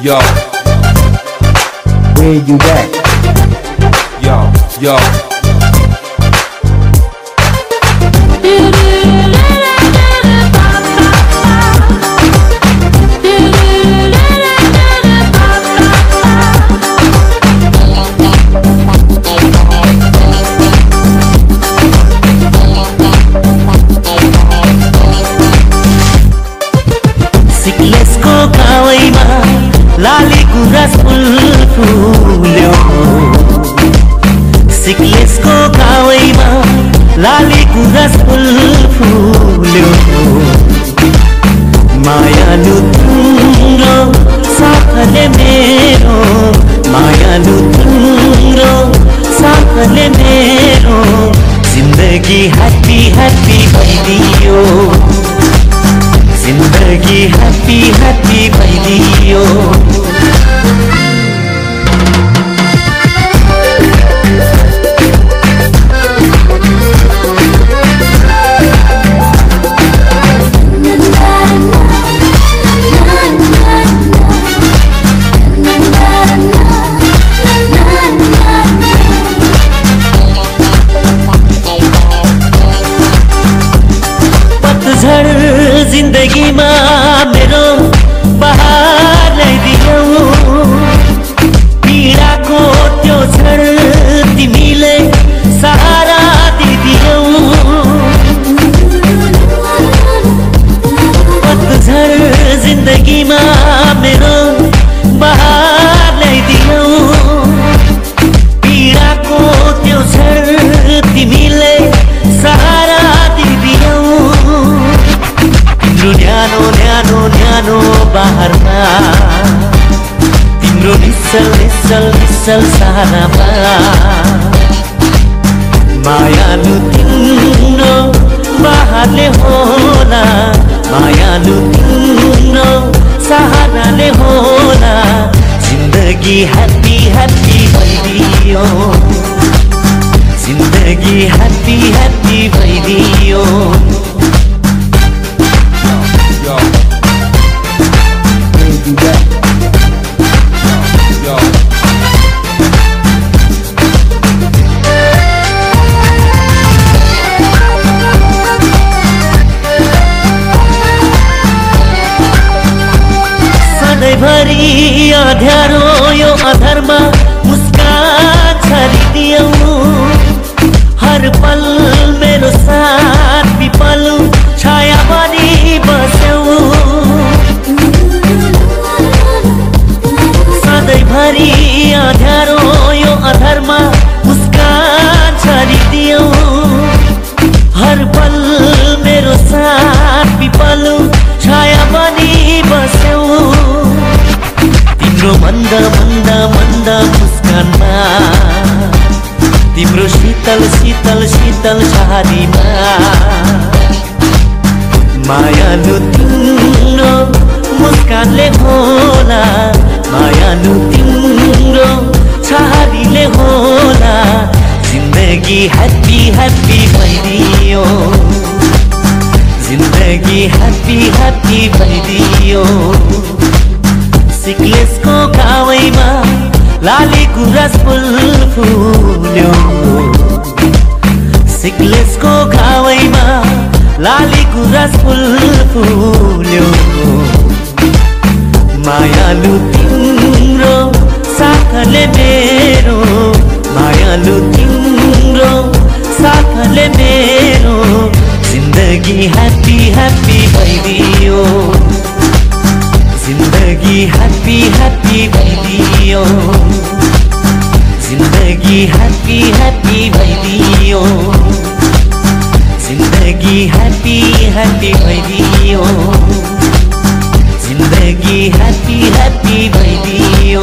yo, Where you at? yo, yo. फुल फुल्यो मायालु जिन्दगी भइदियो भइदियो पतझड जिन्दगीमा मेरो बहार ल्याइदियौ। पीडाको त्यो क्षण तिमीले सहारा दिदियौ। पतझड जिन्दगीमा निश्चल निश्चल निश्चल सहारामा मायालु तिम्रो बहारले होला। मायालु तिम्रो सहाराले होला। जिन्दगी ह्याप्पी ह्याप्पी भइदियो। जिन्दगी ह्याप्पी सधैँभरि अध्यारो यो अधरमा मुस्कान छरिदियौ हर पल मेरो साथ विपल छाया बनी बस्यौ। सधैँभरि अध्यारो यो अधरमा मुस्कान छरिदियौ हर पल मन्द मन्द मन्द मुस्कानमा तिम्रो शीतल शीतल शीतल छारीमा मायालु तिम्रो मुस्कानले होला मायालु तिम्रो छहारीले होला जिन्दगी ह्याप्पी ह्याप्पी भइदियो जिन्दगी ह्याप्पी ह्याप्पी भइदियो सिक्लेसको गावैमा लाली गुराँस फुल फुल्यो। सिक्लेसको गावैमा लाली गुराँस फुल फुल्यो। मायालु तिम्रो साथले मेरो मायालु तिम्रो साथले मेरो। जिन्दगी हेप्पी ह्याप्पी भइदियो जिन्दगी ह्याप्पी ह्याप्पी भइदियो जिन्दगी ह्याप्पी ह्याप्पी भइदियो जिन्दगी ह्याप्पी ह्याप्पी भइदियो